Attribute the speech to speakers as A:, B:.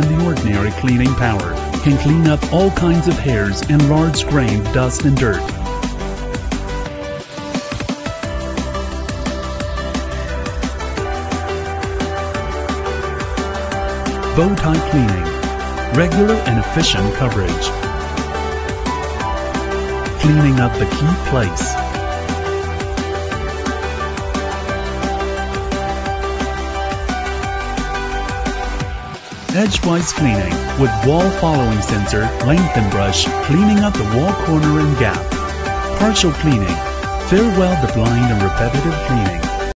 A: than the ordinary cleaning power. Can clean up all kinds of hairs and large grain dust and dirt. bow tie cleaning, regular and efficient coverage, cleaning up the key place, edgewise cleaning with wall following sensor, lengthen brush, cleaning up the wall corner and gap, partial cleaning, farewell the blind and repetitive cleaning,